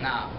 Now.